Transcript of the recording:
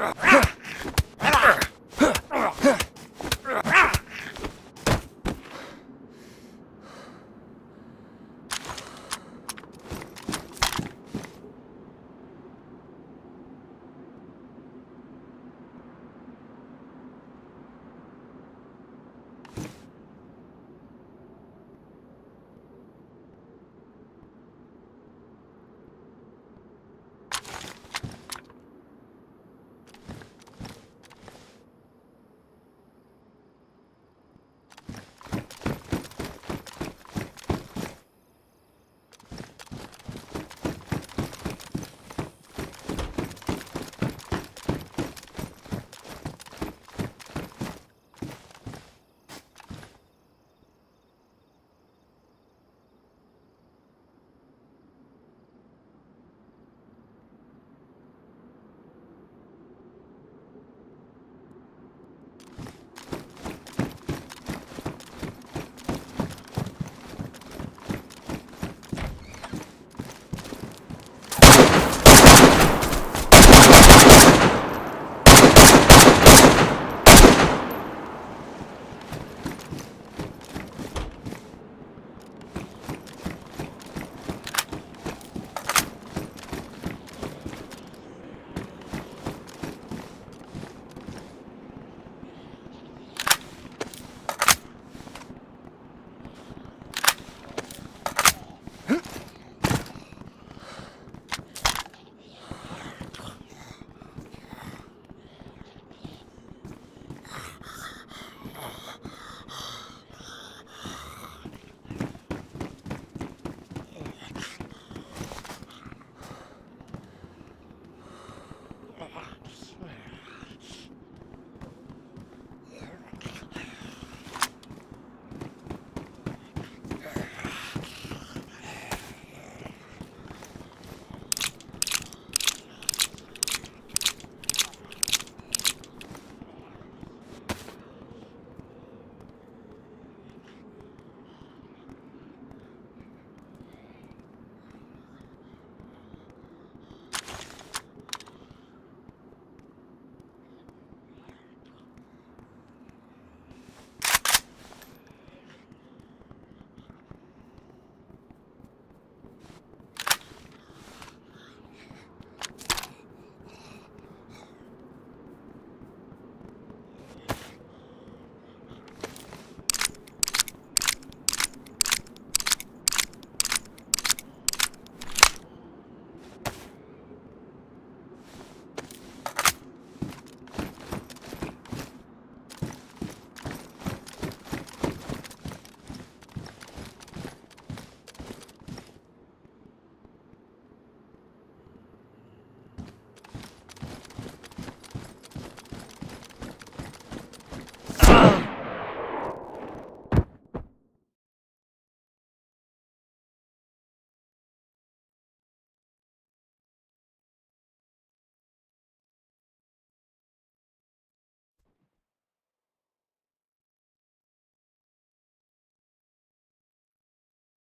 Ah!